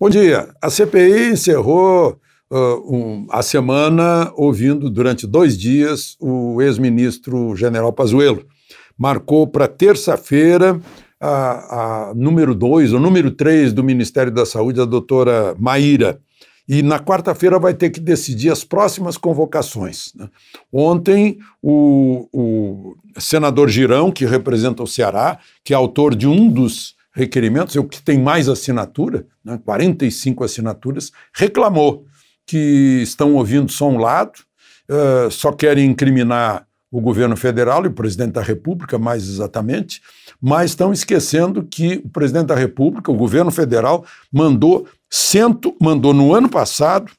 Bom dia. A CPI encerrou uh, um, a semana ouvindo durante dois dias o ex-ministro General Pazuello. Marcou para terça-feira a, a, número dois, o número três do Ministério da Saúde, a doutora Maíra. E na quarta-feira vai ter que decidir as próximas convocações. Né? Ontem, o, o senador Girão, que representa o Ceará, que é autor de um dos requerimentos, é o que tem mais assinatura, né, 45 assinaturas, reclamou que estão ouvindo só um lado, uh, só querem incriminar o governo federal e o presidente da República, mais exatamente, mas estão esquecendo que o presidente da República, o governo federal, mandou, cento, mandou no ano passado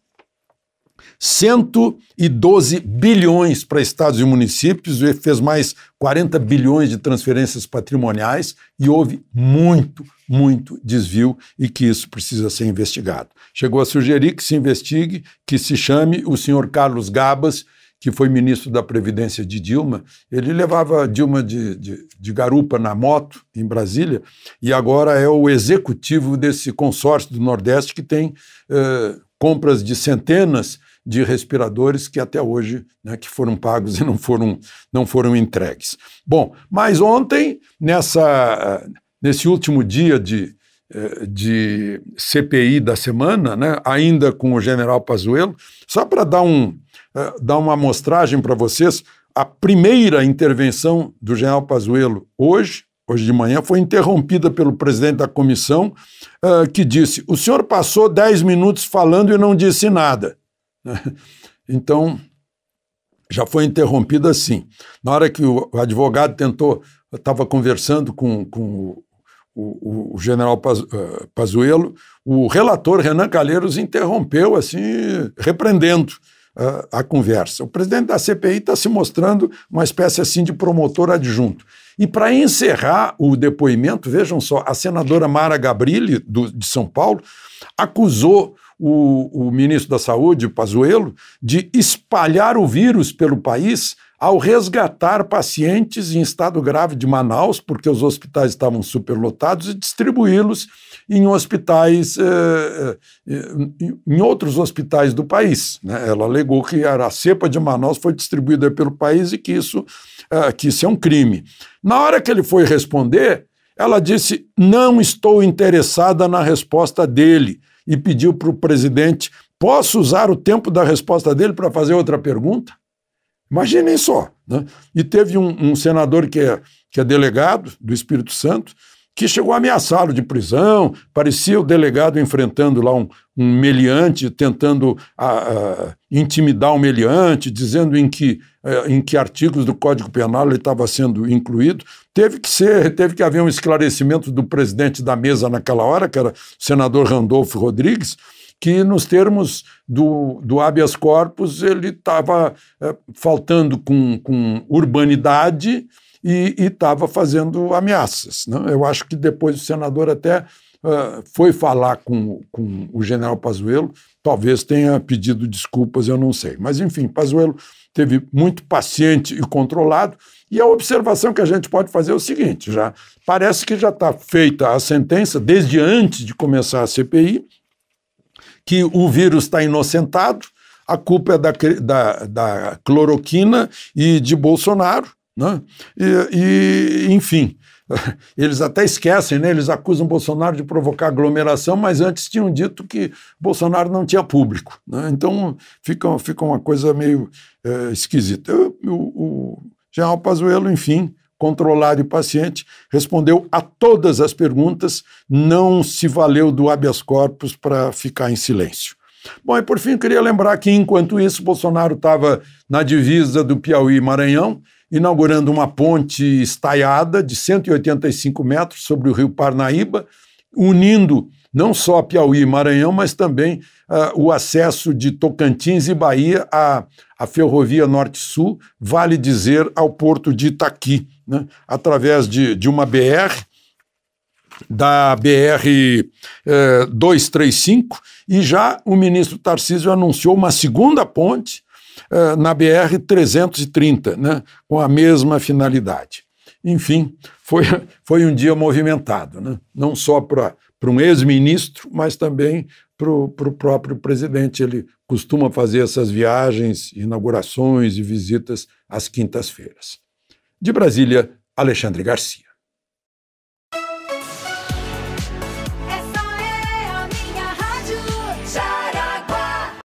112 bilhões para estados e municípios, e fez mais 40 bilhões de transferências patrimoniais e houve muito, muito desvio e que isso precisa ser investigado. Chegou a sugerir que se investigue, que se chame o senhor Carlos Gabas, que foi ministro da Previdência de Dilma, ele levava Dilma de, de, de, garupa na moto em Brasília e agora é o executivo desse consórcio do Nordeste que tem eh, compras de centenas de respiradores que até hoje né, que foram pagos e não foram, não foram entregues. Bom, mas ontem, nessa, nesse último dia de, de CPI da semana, né, ainda com o general Pazuello, só para dar, um, eh, dar uma amostragem para vocês, a primeira intervenção do general Pazuello hoje, hoje de manhã, foi interrompida pelo presidente da comissão, uh, que disse: o senhor passou 10 minutos falando e não disse nada. Então, já foi interrompido assim. Na hora que o advogado tentou, estava conversando com, com o, o, general eh, Pazuello, o relator Renan Calheiros interrompeu, assim, repreendendo uh, a conversa. O presidente da CPI está se mostrando uma espécie assim de promotor adjunto. E para encerrar o depoimento, vejam só, a senadora Mara Gabrilli, do, de São Paulo, acusou o, o ministro da Saúde, Pazuello, de espalhar o vírus pelo país ao resgatar pacientes em estado grave de Manaus, porque os hospitais estavam superlotados, e distribuí-los em hospitais, eh, eh, em outros hospitais do país. Né? Ela alegou que a cepa de Manaus foi distribuída pelo país e que isso, eh, que isso é um crime. Na hora que ele foi responder, ela disse: Não estou interessada na resposta dele e pediu para o presidente: posso usar o tempo da resposta dele para fazer outra pergunta? Imaginem só. Né? E teve um, um, senador que é, que é delegado do Espírito Santo que chegou a ameaçá-lo de prisão, parecia o delegado enfrentando lá um, um meliante, tentando a, a, intimidar o meliante, dizendo em que, eh, em que artigos do Código Penal ele estava sendo incluído. Teve que ser, teve que haver um esclarecimento do presidente da mesa naquela hora, que era o senador Randolfo Rodrigues, que nos termos do, do habeas corpus ele estava é, faltando com, com urbanidade e estava fazendo ameaças. Né? Eu acho que depois o senador até uh, foi falar com, com o general Pazuello, talvez tenha pedido desculpas, eu não sei. Mas, enfim, Pazuello teve muito paciente e controlado, e a observação que a gente pode fazer é o seguinte: já parece que já está feita a sentença desde antes de começar a CPI, que o vírus está inocentado, a culpa é da, da, da cloroquina e de Bolsonaro, né? E, e, enfim, eles até esquecem, né? eles acusam Bolsonaro de provocar aglomeração, mas antes tinham dito que Bolsonaro não tinha público. Né? Então fica, fica uma coisa meio é, esquisita. Eu, o, o general Pazuello, enfim, controlado e paciente, respondeu a todas as perguntas, não se valeu do habeas corpus para ficar em silêncio. Bom, e por fim, queria lembrar que, enquanto isso, Bolsonaro estava na divisa do Piauí e Maranhão, inaugurando uma ponte estaiada de 185 metros sobre o rio Parnaíba, unindo não só Piauí e Maranhão, mas também uh, o acesso de Tocantins e Bahia à, à ferrovia Norte-Sul, vale dizer, ao porto de Itaqui, né? através de, de uma BR, da BR eh, 235, e já o ministro Tarcísio anunciou uma segunda ponte na BR-330, né, com a mesma finalidade. Enfim, foi, foi um dia movimentado, né? não só para um ex-ministro, mas também para o próprio presidente. Ele costuma fazer essas viagens, inaugurações e visitas às quintas-feiras. De Brasília, Alexandre Garcia.